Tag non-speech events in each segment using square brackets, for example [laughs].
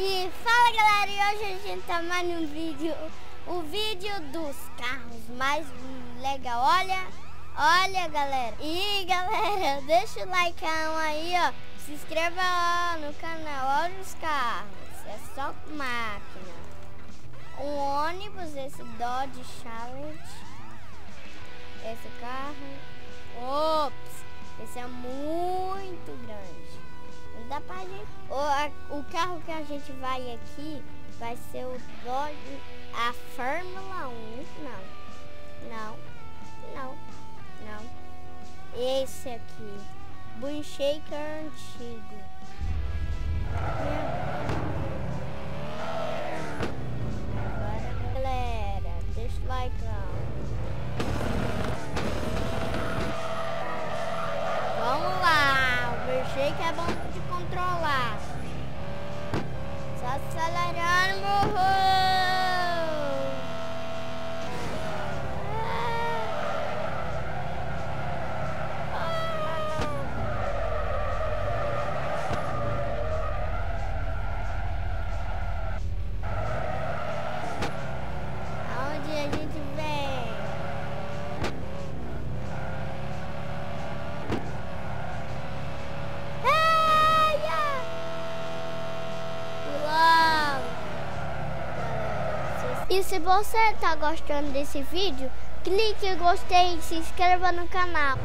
E fala galera, e hoje a gente tá mais um vídeo, o vídeo dos carros mais legal. Olha, olha galera. E galera, [laughs] deixa o like aí, ó. Se inscreva lá no canal, olha os carros. É só máquina. Um ônibus, esse Dodge Challenge. Esse carro. Ops, esse é muito grande. Dá pra gente. O, a, o carro que a gente vai aqui vai ser o Dodge. A Fórmula 1. Não. Não. Não. Não. Esse aqui. Boom Shaker antigo. Agora, galera, deixa o like. Vamos lá, o Boom Shaker é bom controlar. Só acelerando, morreu. E se você tá gostando desse vídeo, clique em gostei e se inscreva no canal.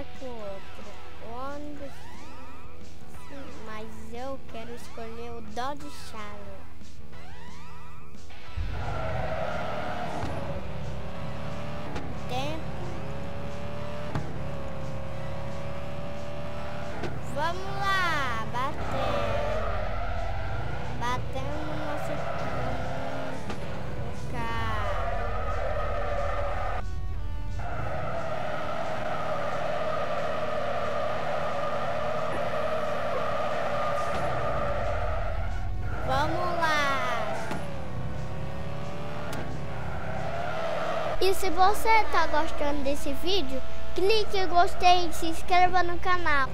Lá com outro. Ônibus. Mas eu quero escolher o Dodge Challenger. E se você tá gostando desse vídeo, clique em gostei e se inscreva no canal.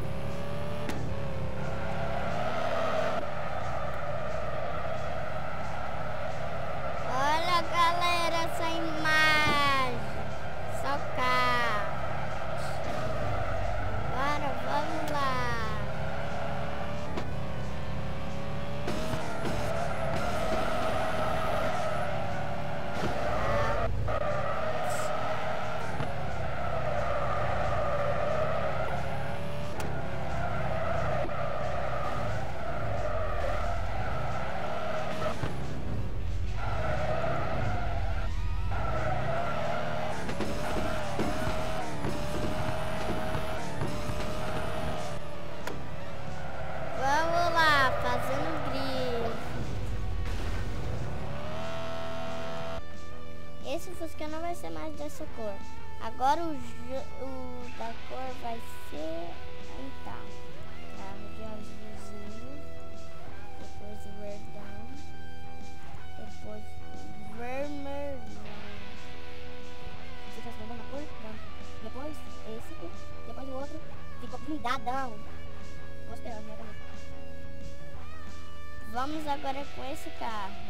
Esse Fusca não vai ser mais dessa cor. Agora o, o da cor vai ser. Então. Carro de azulzinho. Depois verdão. Depois vermelho. Se transformou na cor branca. Depois esse, depois o outro ficou. Gostei, ó, minha também. Vamos agora com esse carro.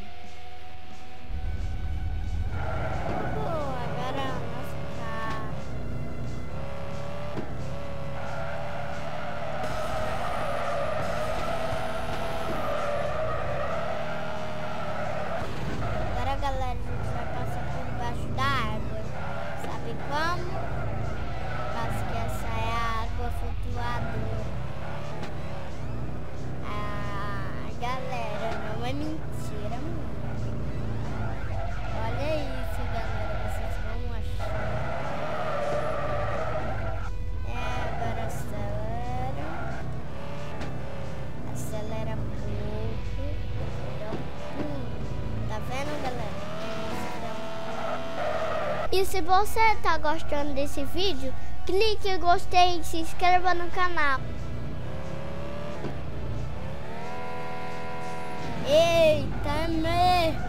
E se você tá gostando desse vídeo, clique em gostei e se inscreva no canal. Eita, é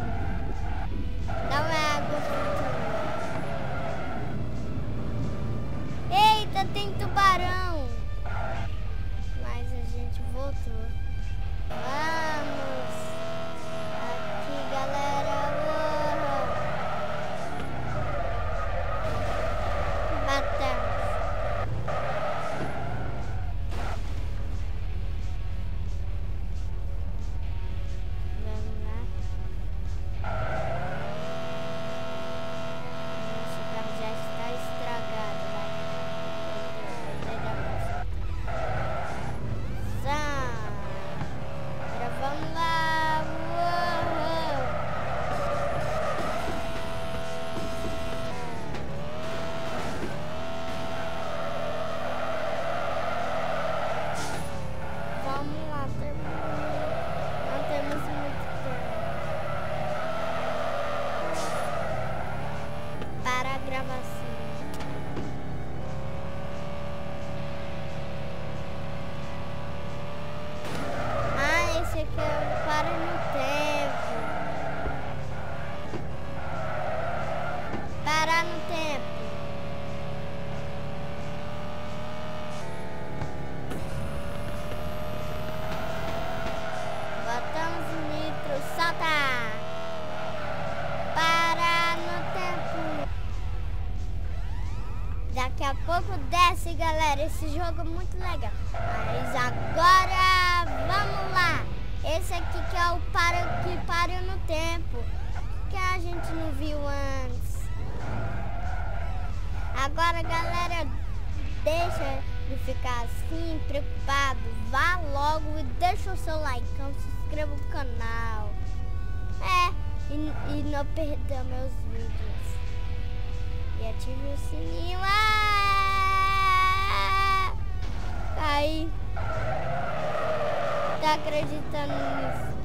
Daqui a pouco desce, galera. Esse jogo é muito legal. Mas agora, vamos lá. Esse aqui que é o para que para no tempo. Que a gente não viu antes. Agora, galera, deixa de ficar assim, preocupado. Vá logo e deixa o seu like, se inscreva no canal. É, e, e não perder meus vídeos. E ative o sininho. Ah! Caí. Tá acreditando nisso?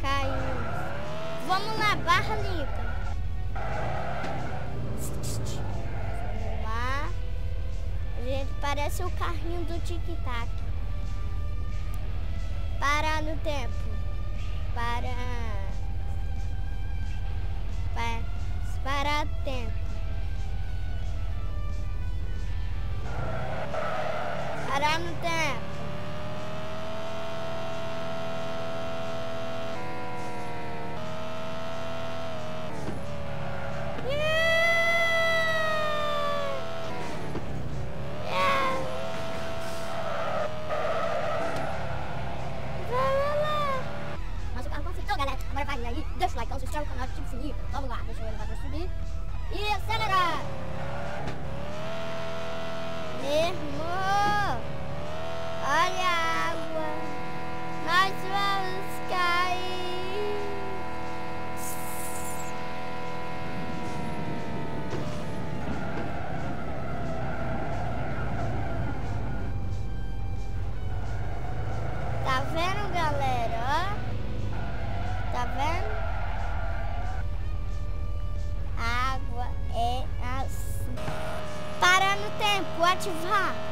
Caiu. Vamos lá, barra limpa. Vamos lá. Gente, parece o carrinho do tic-tac. Parar no tempo. Yeah. Tempo, ativar.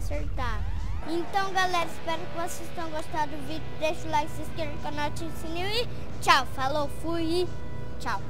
Consertar. Então, galera, espero que vocês tenham gostado do vídeo. Deixa o like, se inscreva no canal, ative o sininho e tchau. Falou, fui tchau.